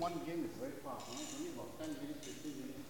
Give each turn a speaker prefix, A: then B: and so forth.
A: one game is very fast, huh? It's only about 10 minutes, 15 minutes.